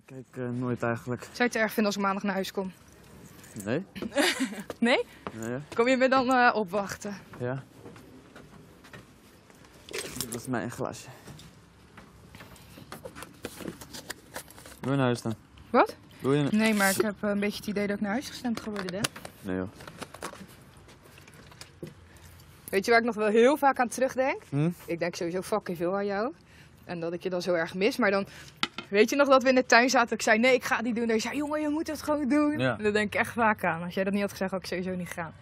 Ik kijk eh, nooit eigenlijk. Zou je het erg vinden als ik maandag naar huis kom? Nee? Nee? Nee, ja? Kom je me dan eh, opwachten? ja. Dit is mijn glasje. Wil je naar huis dan? Wat? Wil je... Nee, maar ik heb eh, een beetje het idee dat ik naar huis gestemd ga worden, hè? Nee joh. Weet je waar ik nog wel heel vaak aan terugdenk? Hm? Ik denk sowieso fucking veel aan jou. En dat ik je dan zo erg mis. Maar dan, weet je nog dat we in de tuin zaten? Ik zei, nee, ik ga het niet doen. En je zei, jongen, je moet het gewoon doen. Ja. Daar denk ik echt vaak aan. Als jij dat niet had gezegd, had ik sowieso niet gaan.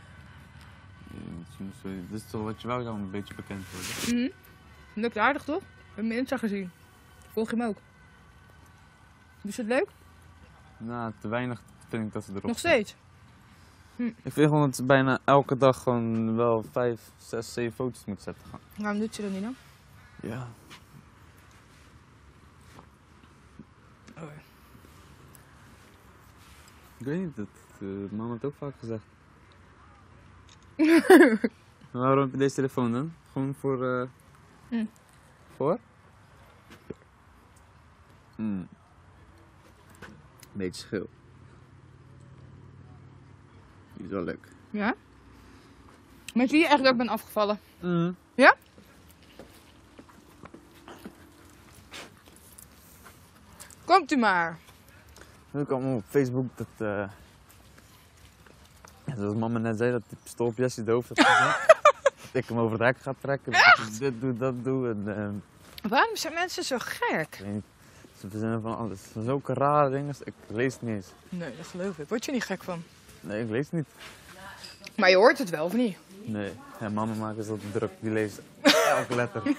Dit is toch wat je dan een beetje bekend worden? Mhm. Lukt aardig, toch? We hebben mijn Insta gezien. Volg je hem ook? Is het leuk? Nou, te weinig vind ik dat ze erop Nog steeds? Ik vind gewoon dat ze bijna elke dag gewoon wel 5, 6, 7 foto's moeten zetten gaan. Waarom doet ze dat niet dan? Ja. Oh. Ik weet niet, dat uh, mama heeft ook vaak gezegd. Maar Waarom heb je deze telefoon dan? Gewoon voor. eh Hm. Voor? Hm. Beetje schil. Die is wel leuk. Ja? Met wie je eigenlijk ook ben afgevallen? Mhm. Ja? Komt u maar. Nu kwam op Facebook dat. eh zoals mama net zei, dat die pistool op Jessie de hoofd had gezet. dat ik hem over het hek ga trekken. Dat ik dit doe, dat doe. En, eh, Waarom zijn mensen zo gek? Ze verzinnen van alles. Zulke rare dingen. Ik lees het niet eens. Nee, dat geloof ik. Word je niet gek van? Nee, ik lees het niet. Maar je hoort het wel, of niet? Nee. Ja, mama maakt zo druk. Die leest elke letter.